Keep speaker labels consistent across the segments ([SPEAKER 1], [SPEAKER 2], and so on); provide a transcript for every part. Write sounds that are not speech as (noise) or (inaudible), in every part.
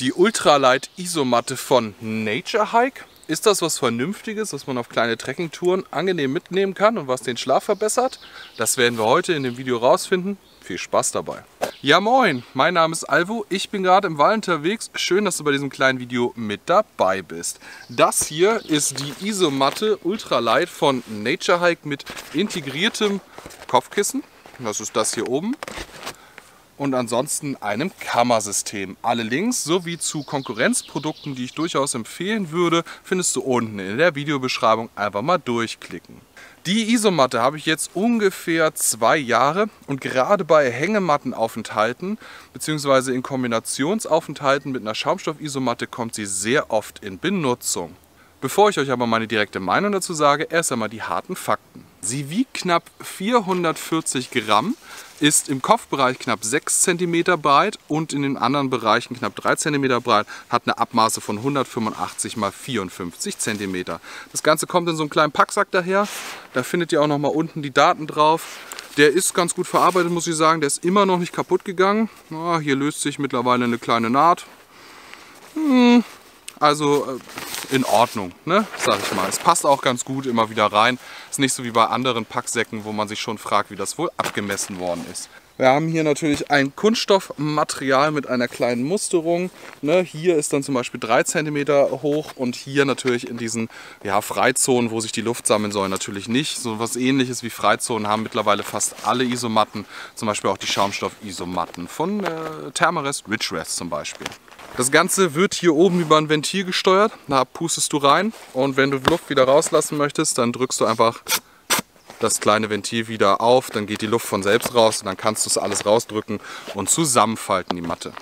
[SPEAKER 1] Die Ultralight Isomatte von Nature Hike. Ist das was Vernünftiges, was man auf kleine Trekkingtouren angenehm mitnehmen kann und was den Schlaf verbessert? Das werden wir heute in dem Video rausfinden. Viel Spaß dabei. Ja moin, mein Name ist Alvo, ich bin gerade im Wald unterwegs. Schön, dass du bei diesem kleinen Video mit dabei bist. Das hier ist die Isomatte Ultralight von Nature Hike mit integriertem Kopfkissen. Das ist das hier oben und ansonsten einem Kammersystem. Alle Links sowie zu Konkurrenzprodukten, die ich durchaus empfehlen würde, findest du unten in der Videobeschreibung. Einfach mal durchklicken. Die Isomatte habe ich jetzt ungefähr zwei Jahre und gerade bei Hängemattenaufenthalten bzw. in Kombinationsaufenthalten mit einer Schaumstoff-Isomatte kommt sie sehr oft in Benutzung. Bevor ich euch aber meine direkte Meinung dazu sage, erst einmal die harten Fakten. Sie wiegt knapp 440 Gramm, ist im Kopfbereich knapp 6 cm breit und in den anderen Bereichen knapp 3 cm breit, hat eine Abmaße von 185 x 54 cm. Das Ganze kommt in so einem kleinen Packsack daher. Da findet ihr auch noch mal unten die Daten drauf. Der ist ganz gut verarbeitet, muss ich sagen. Der ist immer noch nicht kaputt gegangen. Na, hier löst sich mittlerweile eine kleine Naht. Hm, also äh, in Ordnung, ne? sag ich mal. Es passt auch ganz gut immer wieder rein. Ist nicht so wie bei anderen Packsäcken, wo man sich schon fragt, wie das wohl abgemessen worden ist. Wir haben hier natürlich ein Kunststoffmaterial mit einer kleinen Musterung. Ne, hier ist dann zum Beispiel 3 cm hoch und hier natürlich in diesen ja, Freizonen, wo sich die Luft sammeln soll, natürlich nicht. So was ähnliches wie Freizonen haben mittlerweile fast alle Isomatten, zum Beispiel auch die Schaumstoff-Isomatten von äh, Thermarest Ridgerest zum Beispiel. Das Ganze wird hier oben über ein Ventil gesteuert. Da pustest du rein und wenn du Luft wieder rauslassen möchtest, dann drückst du einfach das kleine Ventil wieder auf. Dann geht die Luft von selbst raus und dann kannst du es alles rausdrücken und zusammenfalten, die Matte.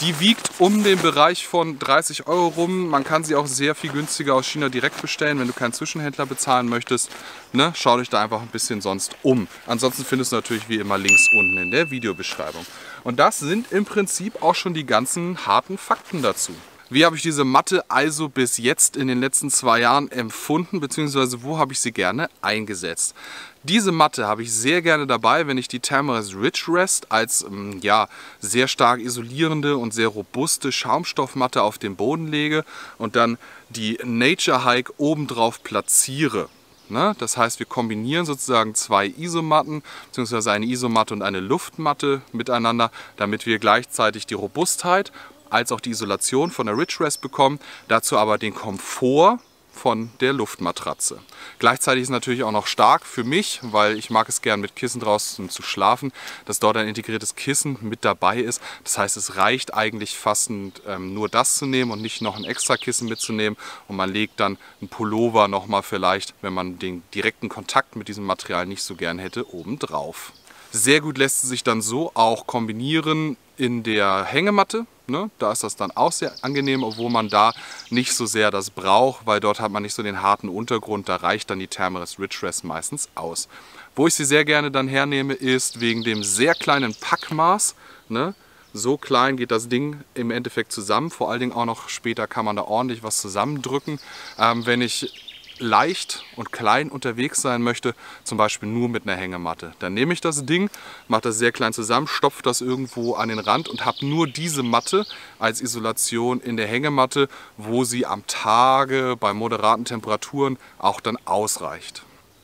[SPEAKER 1] Die wiegt um den Bereich von 30 Euro rum. Man kann sie auch sehr viel günstiger aus China direkt bestellen, wenn du keinen Zwischenhändler bezahlen möchtest. Ne? Schau dich da einfach ein bisschen sonst um. Ansonsten findest du natürlich wie immer Links unten in der Videobeschreibung. Und das sind im Prinzip auch schon die ganzen harten Fakten dazu. Wie habe ich diese Matte also bis jetzt in den letzten zwei Jahren empfunden, beziehungsweise wo habe ich sie gerne eingesetzt? Diese Matte habe ich sehr gerne dabei, wenn ich die Thermarest Ridge Rest als ähm, ja, sehr stark isolierende und sehr robuste Schaumstoffmatte auf den Boden lege und dann die Nature Hike obendrauf platziere. Ne? Das heißt, wir kombinieren sozusagen zwei Isomatten, beziehungsweise eine Isomatte und eine Luftmatte miteinander, damit wir gleichzeitig die Robustheit als auch die Isolation von der Ridge Rest bekommen, dazu aber den Komfort von der Luftmatratze. Gleichzeitig ist es natürlich auch noch stark für mich, weil ich mag es gern mit Kissen draußen zu schlafen, dass dort ein integriertes Kissen mit dabei ist. Das heißt, es reicht eigentlich fast ähm, nur das zu nehmen und nicht noch ein extra Kissen mitzunehmen und man legt dann einen Pullover nochmal vielleicht, wenn man den direkten Kontakt mit diesem Material nicht so gern hätte, oben drauf. Sehr gut lässt es sich dann so auch kombinieren in der Hängematte. Ne? Da ist das dann auch sehr angenehm, obwohl man da nicht so sehr das braucht, weil dort hat man nicht so den harten Untergrund. Da reicht dann die Thermarest Ridge Rest meistens aus. Wo ich sie sehr gerne dann hernehme, ist wegen dem sehr kleinen Packmaß. Ne? So klein geht das Ding im Endeffekt zusammen. Vor allen Dingen auch noch später kann man da ordentlich was zusammendrücken. Ähm, wenn ich leicht und klein unterwegs sein möchte, zum Beispiel nur mit einer Hängematte. Dann nehme ich das Ding, mache das sehr klein zusammen, stopfe das irgendwo an den Rand und habe nur diese Matte als Isolation in der Hängematte, wo sie am Tage bei moderaten Temperaturen auch dann ausreicht.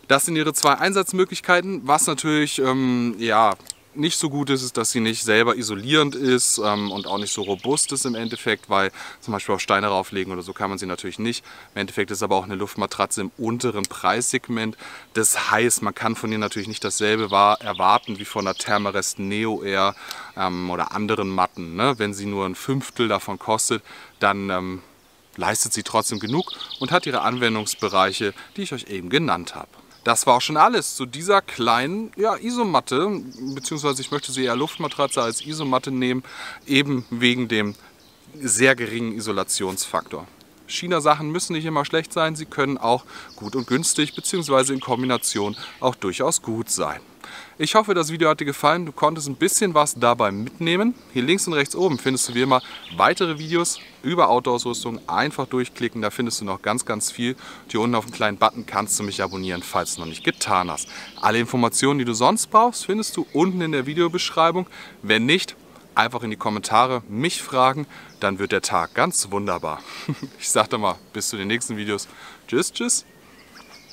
[SPEAKER 1] Das sind ihre zwei Einsatzmöglichkeiten, was natürlich ähm, ja, nicht so gut ist, ist, dass sie nicht selber isolierend ist ähm, und auch nicht so robust ist im Endeffekt, weil zum Beispiel auf Steine rauflegen oder so kann man sie natürlich nicht. Im Endeffekt ist aber auch eine Luftmatratze im unteren Preissegment. Das heißt, man kann von ihr natürlich nicht dasselbe erwarten wie von einer Thermarest Neo Air ähm, oder anderen Matten. Ne? Wenn sie nur ein Fünftel davon kostet, dann ähm, leistet sie trotzdem genug und hat ihre Anwendungsbereiche, die ich euch eben genannt habe. Das war auch schon alles zu dieser kleinen ja, Isomatte, beziehungsweise ich möchte sie eher Luftmatratze als Isomatte nehmen, eben wegen dem sehr geringen Isolationsfaktor. China-Sachen müssen nicht immer schlecht sein, sie können auch gut und günstig beziehungsweise in Kombination auch durchaus gut sein. Ich hoffe, das Video hat dir gefallen. Du konntest ein bisschen was dabei mitnehmen. Hier links und rechts oben findest du wie immer weitere Videos über Outdoor-Ausrüstung. Einfach durchklicken, da findest du noch ganz, ganz viel. Und hier unten auf dem kleinen Button kannst du mich abonnieren, falls du noch nicht getan hast. Alle Informationen, die du sonst brauchst, findest du unten in der Videobeschreibung. Wenn nicht, einfach in die Kommentare mich fragen, dann wird der Tag ganz wunderbar. (laughs) Ich sage dann mal, bis zu den nächsten Videos. Tschüss, tschüss.